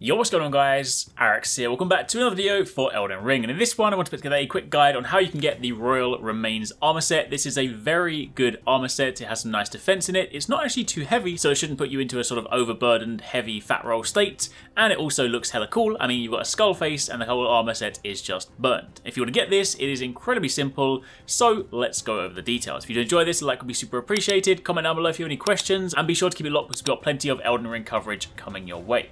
Yo, what's going on guys? Arekkz here. Welcome back to another video for Elden Ring. And in this one, I want to put together a quick guide on how you can get the Royal Remains armor set. This is a very good armor set. It has some nice defense in it. It's not actually too heavy, so it shouldn't put you into a sort of overburdened, heavy fat roll state. And it also looks hella cool. I mean, you've got a skull face and the whole armor set is just burnt. If you want to get this, it is incredibly simple. So let's go over the details. If you do enjoy this, a like would be super appreciated. Comment down below if you have any questions and be sure to keep it locked because we've got plenty of Elden Ring coverage coming your way.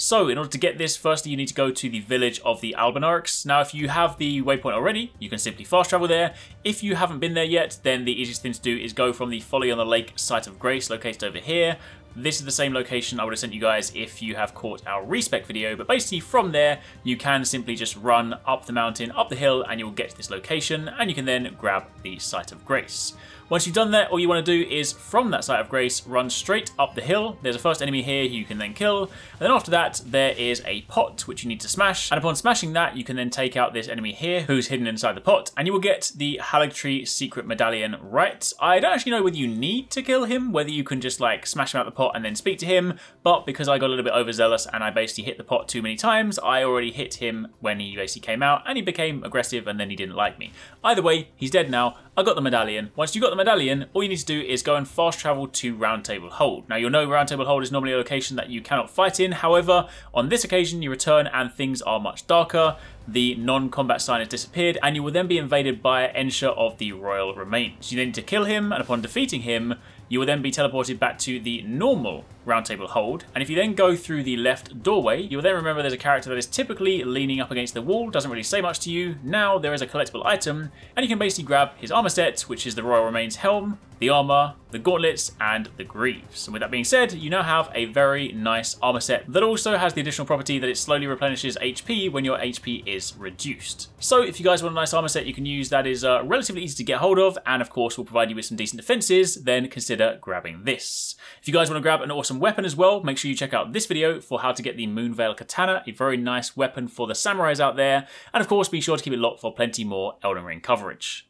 So in order to get this, firstly you need to go to the village of the Albinaurics. Now if you have the waypoint already, you can simply fast travel there. If you haven't been there yet, then the easiest thing to do is go from the Folly on the Lake site of Grace, located over here. This is the same location I would have sent you guys if you have caught our respec video, but basically from there, you can simply just run up the mountain, up the hill, and you'll get to this location, and you can then grab the Site of Grace. Once you've done that, all you want to do is, from that Site of Grace, run straight up the hill. There's a first enemy here you can then kill, and then after that, there is a pot which you need to smash, and upon smashing that, you can then take out this enemy here who's hidden inside the pot, and you will get the Haligtree Secret Medallion right. I don't actually know whether you need to kill him, whether you can just like smash him out the pot and then speak to him, but because I got a little bit overzealous and I basically hit the pot too many times, I already hit him when he basically came out and he became aggressive and then he didn't like me. Either way, he's dead now. I got the medallion. Once you got the medallion, all you need to do is go and fast travel to Roundtable Hold. Now you'll know Roundtable Hold is normally a location that you cannot fight in, however, on this occasion you return and things are much darker, the non-combat sign has disappeared, and you will then be invaded by Ensha of the Royal Remains. You then need to kill him, and upon defeating him, you will then be teleported back to the normal roundtable hold. And if you then go through the left doorway, you'll then remember there's a character that is typically leaning up against the wall, doesn't really say much to you. Now there is a collectible item, and you can basically grab his armor set, which is the Royal Remains helm, the armor, the gauntlets, and the greaves. And with that being said, you now have a very nice armor set that also has the additional property that it slowly replenishes HP when your HP is reduced. So if you guys want a nice armor set you can use that is uh, relatively easy to get hold of, and of course will provide you with some decent defenses, then consider grabbing this. If you guys want to grab an awesome weapon as well, make sure you check out this video for how to get the Moonveil Katana, a very nice weapon for the samurais out there, and of course be sure to keep it locked for plenty more Elden Ring coverage.